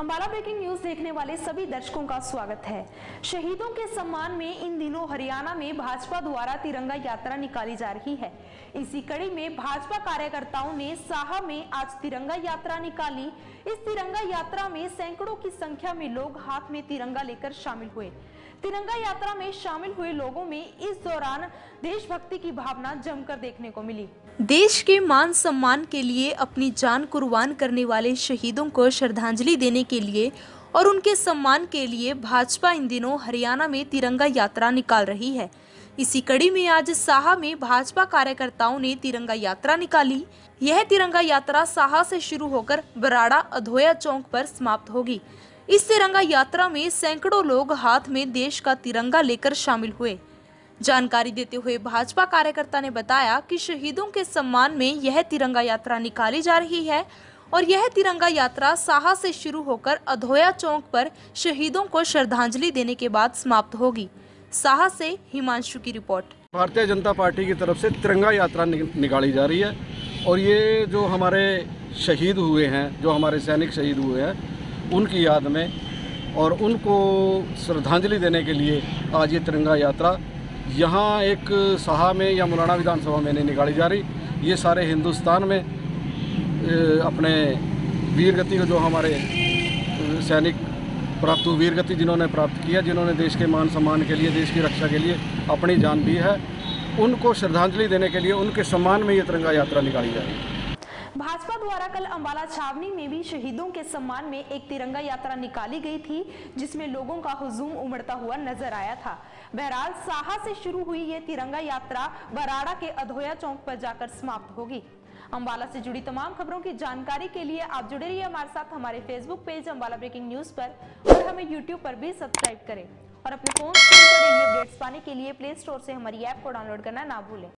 Ambala breaking news देखने वाले सभी दर्शकों का स्वागत है। शहीदों के सम्मान में इन दिनों हरियाणा में भाजपा द्वारा तिरंगा यात्रा निकाली जा रही है। इसी कड़ी में भाजपा कार्यकर्ताओं ने साहा में आज तिरंगा यात्रा निकाली। इस तिरंगा यात्रा में सैकड़ों की संख्या में लोग हाथ में तिरंगा लेकर शामिल हुए। तिरंगा यात्रा में शामिल हुए लोगों में इस दौरान देशभक्ति की भावना जमकर देखने को मिली। देश के मान सम्मान के लिए अपनी जान कुर्बान करने वाले शहीदों को श्रद्धांजलि देने के लिए और उनके सम्मान के लिए भाजपा इन दिनों हरियाणा में तिरंगा यात्रा निकाल रही है। इसी कड़ी में आज साहा में भाजपा कार्यकर्ताओं ने तिरंगा यात्रा निकाली। यह तिरंगा यात्रा साहा से शुरू होकर बराड़ा अधोया चौक पर समाप्त होगी। इस तिरंगा यात्रा में सैकड़ों लोग हाथ में देश का तिरंगा लेकर शामिल हुए। जानकारी देते हुए भाजपा कार्यकर्ता ने बताया कि शहीदों के सम्मान में यह तिरंगा यात्रा निकाली जा रही है और यह तिरंगा यात्रा साहा से शुरू होकर अधोया चौक पर शहीदों को श्रद्धांजलि देने के बाद समाप्त होगी। साहा से हिमांशु की रिपोर्ट। भारतीय जनता पार्टी की तरफ़ से तिरंगा यात्रा निकाली जा रही है और ये जो हमारे शहीद हुए हैं, जो हमारे सैनिक शहीद हुए हैं, उनकी याद में और उनको श्रद्धांजलि देने के लिए आज ये तिरंगा यात्रा यहाँ एक साहा में या मुलाना विधानसभा में नहीं निकाली जा रही। ये सारे हिंदुस्तान में अपने वीर गति को जो हमारे सैनिक प्राप्त हुए, वीर गति जिन्होंने प्राप्त किया जिन्होंने देश के मान सम्मान के लिए, देश की रक्षा के लिए अपनी जान दी है, उनको श्रद्धांजलि देने के लिए, उनके सम्मान में ये तिरंगा यात्रा निकाली जा रही है। भाजपा द्वारा कल अंबाला छावनी में भी शहीदों के सम्मान में एक तिरंगा यात्रा निकाली गई थी, जिसमें लोगों का हुजूम उमड़ता हुआ नज़र आया था। बहरहाल साहा से शुरू हुई ये तिरंगा यात्रा बराड़ा के अधोया चौक पर जाकर समाप्त होगी। अंबाला से जुड़ी तमाम खबरों की जानकारी के लिए आप जुड़े रहिए हमारे साथ, हमारे Facebook page Ambala breaking news पर। और हमें यूट्यूब पर भी सब्सक्राइब करें। और अपने फ़ोन स्क्रीन पर डेली अपडेट्स पाने के लिए प्ले स्टोर से हमारी ऐप को डाउनलोड करना ना भूलें।